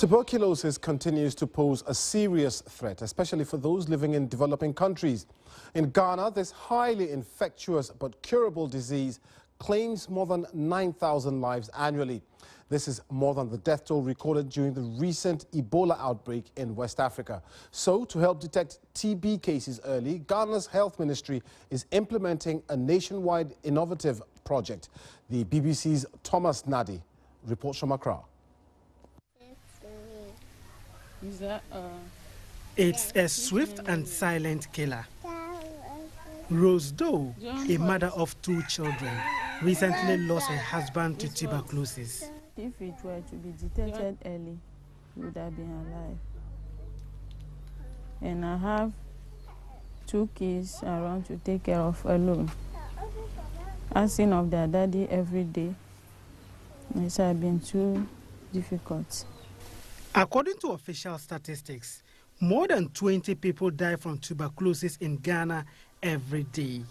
Tuberculosis continues to pose a serious threat, especially for those living in developing countries. In Ghana, this highly infectious but curable disease claims more than 9,000 lives annually. This is more than the death toll recorded during the recent Ebola outbreak in West Africa. So, to help detect TB cases early, Ghana's health ministry is implementing a nationwide innovative project. The BBC's Thomas Naadi reports from Accra. That, uh... It's a swift and silent killer. Rose Doe, a mother of two children, recently lost her husband to tuberculosis. If it were to be detected early, he would have been alive. And I have two kids around to take care of alone. Asking of their daddy every day, it has been too difficult. According to official statistics, more than 20 people die from tuberculosis in Ghana every day.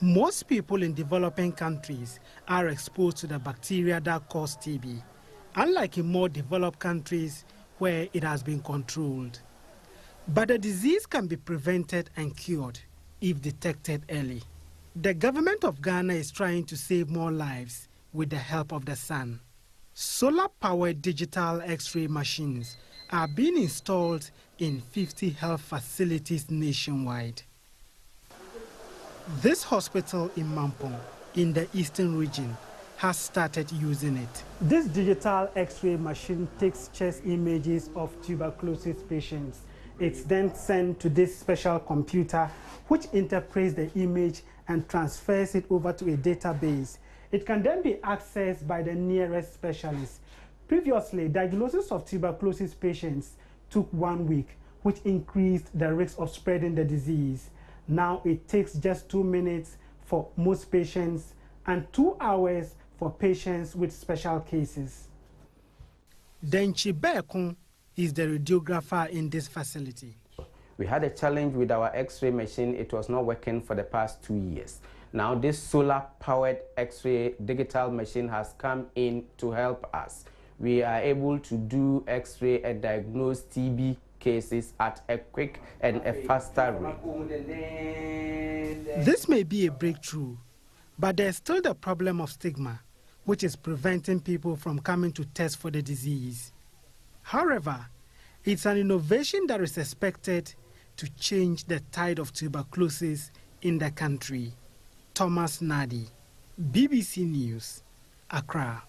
Most people in developing countries are exposed to the bacteria that cause TB, unlike in more developed countries where it has been controlled. But the disease can be prevented and cured if detected early. The government of Ghana is trying to save more lives with the help of the sun. Solar-powered digital X-ray machines are being installed in 50 health facilities nationwide. This hospital in Mampong, in the eastern region, has started using it. This digital X-ray machine takes chest images of tuberculosis patients. It's then sent to this special computer, which interprets the image and transfers it over to a database it can then be accessed by the nearest specialist. Previously, diagnosis of tuberculosis patients took one week, which increased the risk of spreading the disease. Now it takes just two minutes for most patients and two hours for patients with special cases. Denchi Bekun is the radiographer in this facility. We had a challenge with our x-ray machine. It was not working for the past two years. Now this solar-powered X-ray digital machine has come in to help us. We are able to do X-ray and diagnose TB cases at a quick and a faster rate. This may be a breakthrough, but there's still the problem of stigma, which is preventing people from coming to test for the disease. However, it's an innovation that is expected to change the tide of tuberculosis in the country. Thomas Naadi, BBC News, Accra.